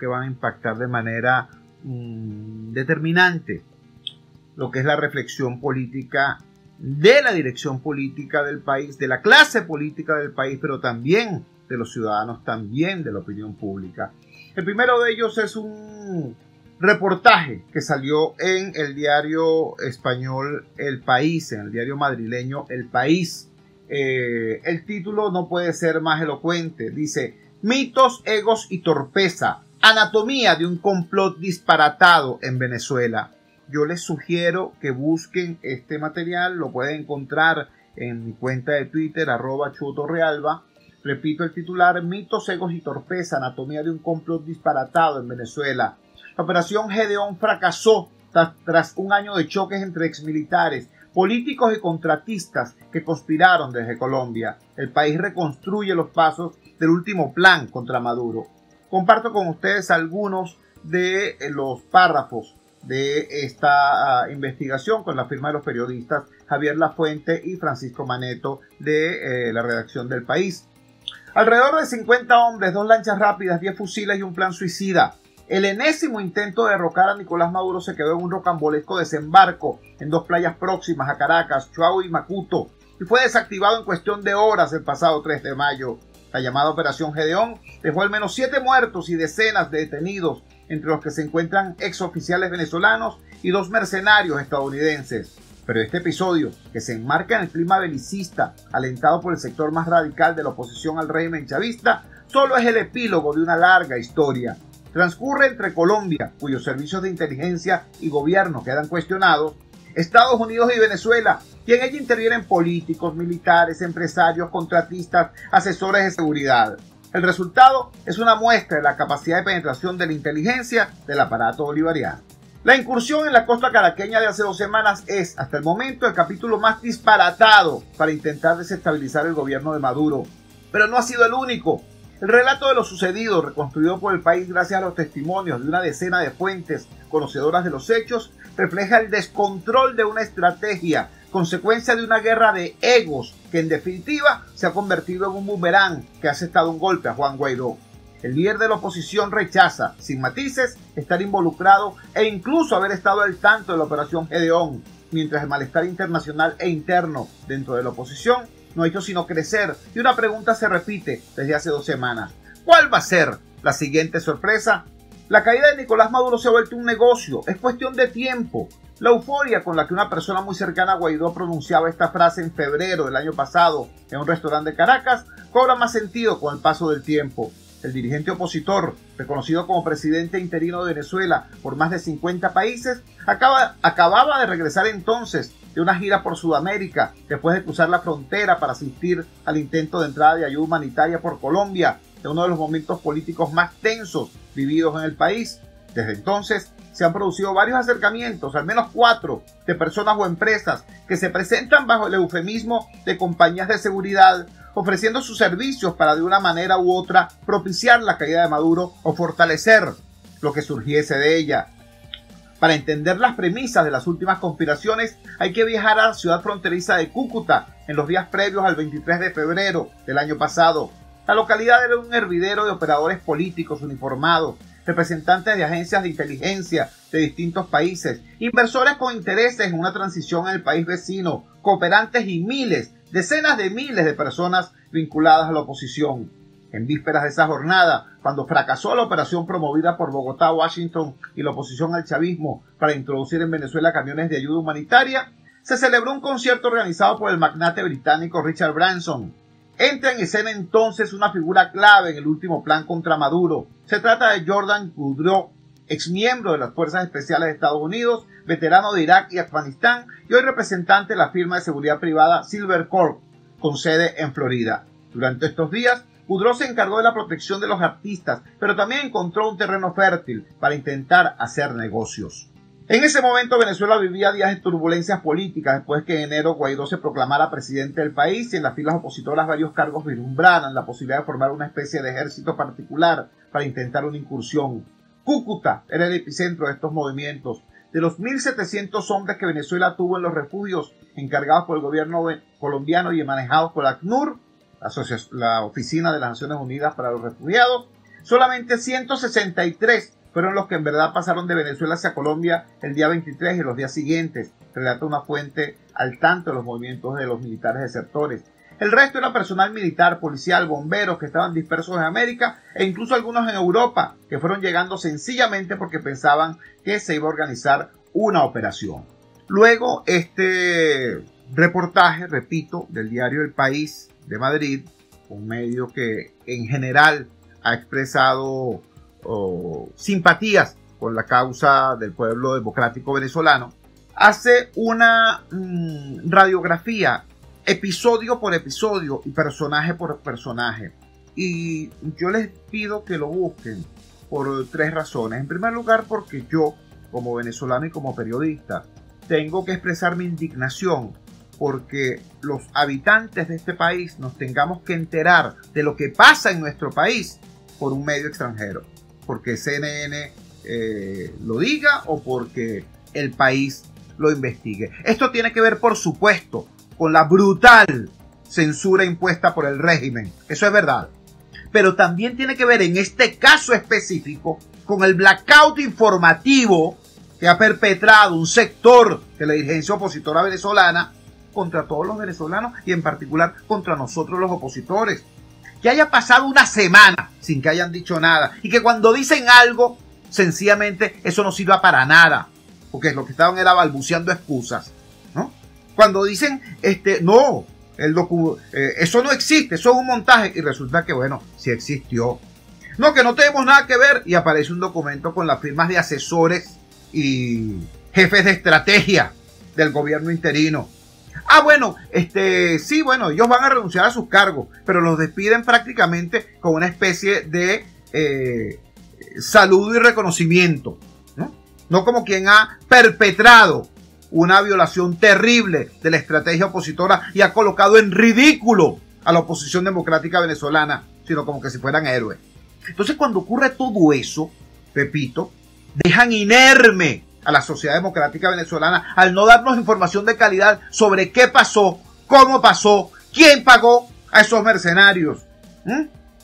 que van a impactar de manera mm, determinante lo que es la reflexión política de la dirección política del país, de la clase política del país, pero también de los ciudadanos, también de la opinión pública. El primero de ellos es un reportaje que salió en el diario español El País, en el diario madrileño El País. Eh, el título no puede ser más elocuente. Dice, mitos, egos y torpeza. Anatomía de un complot disparatado en Venezuela. Yo les sugiero que busquen este material, lo pueden encontrar en mi cuenta de Twitter, arroba chutorrealba. Repito el titular, mitos, egos y torpeza, anatomía de un complot disparatado en Venezuela. La operación Gedeón fracasó tras, un año de choques entre exmilitares, políticos y contratistas que conspiraron desde Colombia. El país reconstruye los pasos del último plan contra Maduro. Comparto con ustedes algunos de eh, los párrafos de esta ah, investigación con la firma de los periodistas Javier Lafuente y Francisco Maneto de eh, la redacción del país. Alrededor de 50 hombres, dos lanchas rápidas, 10 fusiles y un plan suicida el enésimo intento de derrocar a Nicolás Maduro se quedó en un rocambolesco desembarco en dos playas próximas a Caracas, Chuao y Macuto, y fue desactivado en cuestión de horas el pasado 3 de mayo. La llamada Operación Gedeón dejó al menos siete muertos y decenas de detenidos, entre los que se encuentran exoficiales venezolanos y dos mercenarios estadounidenses. Pero este episodio, que se enmarca en el clima belicista alentado por el sector más radical de la oposición al régimen chavista, solo es el epílogo de una larga historia transcurre entre Colombia, cuyos servicios de inteligencia y gobierno quedan cuestionados, Estados Unidos y Venezuela, y en ella intervienen políticos, militares, empresarios, contratistas, asesores de seguridad. El resultado es una muestra de la capacidad de penetración de la inteligencia del aparato bolivariano. La incursión en la costa caraqueña de hace dos semanas es, hasta el momento, el capítulo más disparatado para intentar desestabilizar el gobierno de Maduro. Pero no ha sido el único. El relato de lo sucedido, reconstruido por el país gracias a los testimonios de una decena de fuentes conocedoras de los hechos, refleja el descontrol de una estrategia, consecuencia de una guerra de egos que en definitiva se ha convertido en un boomerang que ha aceptado un golpe a Juan Guaidó. El líder de la oposición rechaza, sin matices, estar involucrado e incluso haber estado al tanto de la operación Gedeón, mientras el malestar internacional e interno dentro de la oposición no ha hecho sino crecer y una pregunta se repite desde hace dos semanas. ¿Cuál va a ser la siguiente sorpresa? La caída de Nicolás Maduro se ha vuelto un negocio, es cuestión de tiempo. La euforia con la que una persona muy cercana a Guaidó pronunciaba esta frase en febrero del año pasado en un restaurante de Caracas cobra más sentido con el paso del tiempo. El dirigente opositor, reconocido como presidente interino de Venezuela por más de 50 países, acaba, acababa de regresar entonces de una gira por Sudamérica después de cruzar la frontera para asistir al intento de entrada de ayuda humanitaria por Colombia, en uno de los momentos políticos más tensos vividos en el país. Desde entonces se han producido varios acercamientos, al menos cuatro, de personas o empresas que se presentan bajo el eufemismo de compañías de seguridad, ofreciendo sus servicios para de una manera u otra propiciar la caída de Maduro o fortalecer lo que surgiese de ella. Para entender las premisas de las últimas conspiraciones hay que viajar a la ciudad fronteriza de Cúcuta en los días previos al 23 de febrero del año pasado. La localidad era un hervidero de operadores políticos uniformados, representantes de agencias de inteligencia de distintos países, inversores con intereses en una transición en el país vecino, cooperantes y miles, decenas de miles de personas vinculadas a la oposición en vísperas de esa jornada, cuando fracasó la operación promovida por Bogotá, Washington y la oposición al chavismo para introducir en Venezuela camiones de ayuda humanitaria, se celebró un concierto organizado por el magnate británico Richard Branson. Entra en escena entonces una figura clave en el último plan contra Maduro. Se trata de Jordan Goudreau, exmiembro de las Fuerzas Especiales de Estados Unidos, veterano de Irak y Afganistán y hoy representante de la firma de seguridad privada Silver Corp, con sede en Florida. Durante estos días, Kudrow se encargó de la protección de los artistas, pero también encontró un terreno fértil para intentar hacer negocios. En ese momento Venezuela vivía días de turbulencias políticas después que en enero Guaidó se proclamara presidente del país y en las filas opositoras varios cargos vislumbraran la posibilidad de formar una especie de ejército particular para intentar una incursión. Cúcuta era el epicentro de estos movimientos. De los 1.700 hombres que Venezuela tuvo en los refugios encargados por el gobierno colombiano y manejados por ACNUR, la Oficina de las Naciones Unidas para los Refugiados, Solamente 163 fueron los que en verdad pasaron de Venezuela hacia Colombia el día 23 y los días siguientes, relata una fuente al tanto de los movimientos de los militares desertores. El resto era personal militar, policial, bomberos que estaban dispersos en América e incluso algunos en Europa que fueron llegando sencillamente porque pensaban que se iba a organizar una operación. Luego, este reportaje, repito, del diario El País de Madrid, un medio que en general ha expresado oh, simpatías con la causa del pueblo democrático venezolano, hace una mm, radiografía episodio por episodio y personaje por personaje. Y yo les pido que lo busquen por tres razones. En primer lugar, porque yo, como venezolano y como periodista, tengo que expresar mi indignación porque los habitantes de este país nos tengamos que enterar de lo que pasa en nuestro país por un medio extranjero. Porque CNN eh, lo diga o porque el país lo investigue. Esto tiene que ver, por supuesto, con la brutal censura impuesta por el régimen. Eso es verdad. Pero también tiene que ver en este caso específico con el blackout informativo que ha perpetrado un sector de la dirigencia opositora venezolana contra todos los venezolanos y en particular contra nosotros los opositores. Que haya pasado una semana sin que hayan dicho nada y que cuando dicen algo, sencillamente eso no sirva para nada, porque lo que estaban era balbuceando excusas. Cuando dicen, este, no, el eh, eso no existe, eso es un montaje, y resulta que, bueno, sí existió. No, que no tenemos nada que ver, y aparece un documento con las firmas de asesores y jefes de estrategia del gobierno interino. Ah, bueno, este, sí, bueno, ellos van a renunciar a sus cargos, pero los despiden prácticamente con una especie de eh, saludo y reconocimiento. ¿no? no como quien ha perpetrado una violación terrible de la estrategia opositora y ha colocado en ridículo a la oposición democrática venezolana, sino como que si fueran héroes. Entonces cuando ocurre todo eso, repito, dejan inerme a la sociedad democrática venezolana al no darnos información de calidad sobre qué pasó, cómo pasó, quién pagó a esos mercenarios.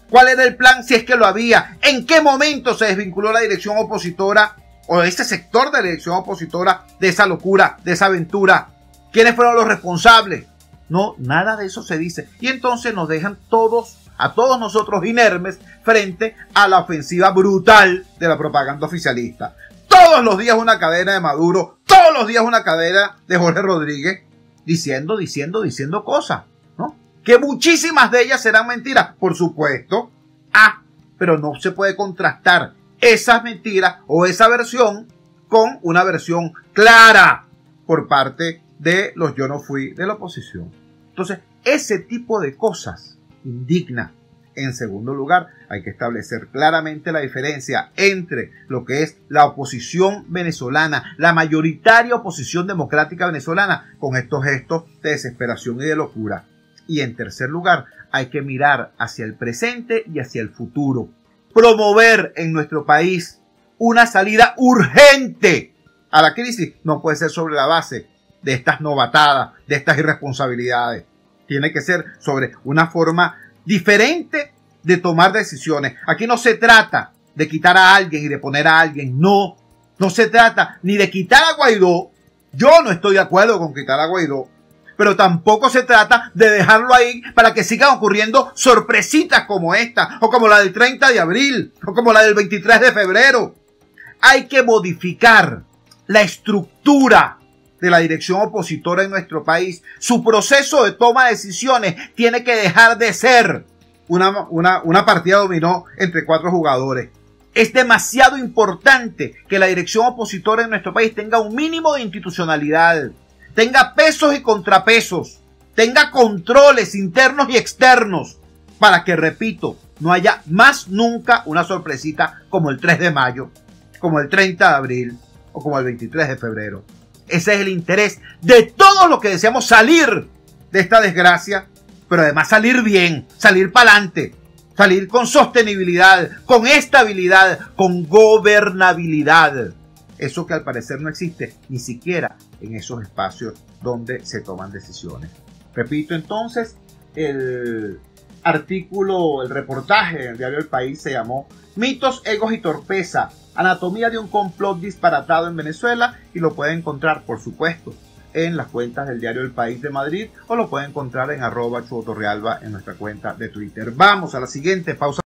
¿Cuál era el plan si es que lo había? ¿En qué momento se desvinculó la dirección opositora o este sector de la elección opositora de esa locura, de esa aventura. ¿Quiénes fueron los responsables? No, nada de eso se dice. Y entonces nos dejan todos, a todos nosotros inermes, frente a la ofensiva brutal de la propaganda oficialista. Todos los días una cadena de Maduro, todos los días una cadena de Jorge Rodríguez, diciendo, diciendo, diciendo cosas, ¿no? Que muchísimas de ellas serán mentiras, por supuesto. Ah, pero no se puede contrastar esas mentiras o esa versión con una versión clara por parte de los yo no fui de la oposición. Entonces, ese tipo de cosas indigna. En segundo lugar, hay que establecer claramente la diferencia entre lo que es la oposición venezolana, la mayoritaria oposición democrática venezolana, con estos gestos de desesperación y de locura. Y en tercer lugar, hay que mirar hacia el presente y hacia el futuro promover en nuestro país una salida urgente a la crisis no puede ser sobre la base de estas novatadas, de estas irresponsabilidades. Tiene que ser sobre una forma diferente de tomar decisiones. Aquí no se trata de quitar a alguien y de poner a alguien. No, no se trata ni de quitar a Guaidó. Yo no estoy de acuerdo con quitar a Guaidó pero tampoco se trata de dejarlo ahí para que sigan ocurriendo sorpresitas como esta, o como la del 30 de abril, o como la del 23 de febrero. Hay que modificar la estructura de la dirección opositora en nuestro país. Su proceso de toma de decisiones tiene que dejar de ser una, una, una partida dominó entre cuatro jugadores. Es demasiado importante que la dirección opositora en nuestro país tenga un mínimo de institucionalidad tenga pesos y contrapesos, tenga controles internos y externos, para que, repito, no haya más nunca una sorpresita como el 3 de mayo, como el 30 de abril o como el 23 de febrero. Ese es el interés de todos los que deseamos salir de esta desgracia, pero además salir bien, salir para adelante, salir con sostenibilidad, con estabilidad, con gobernabilidad. Eso que al parecer no existe ni siquiera en esos espacios donde se toman decisiones. Repito entonces, el artículo, el reportaje del diario El País se llamó Mitos, Egos y Torpeza, Anatomía de un complot disparatado en Venezuela y lo puede encontrar, por supuesto, en las cuentas del diario El País de Madrid o lo puede encontrar en arroba en nuestra cuenta de Twitter. Vamos a la siguiente pausa.